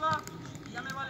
はやめま